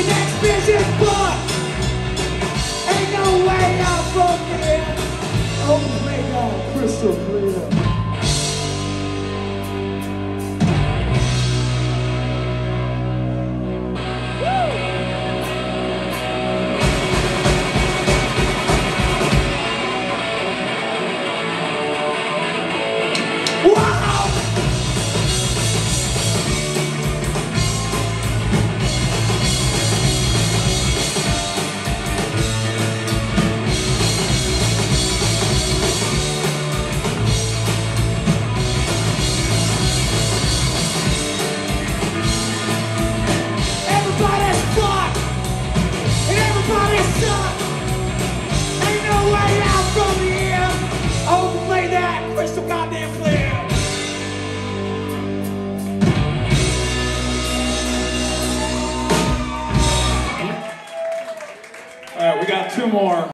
The next vision boy Ain't no way out from here Oh, crystal clear. Wow! we got two more.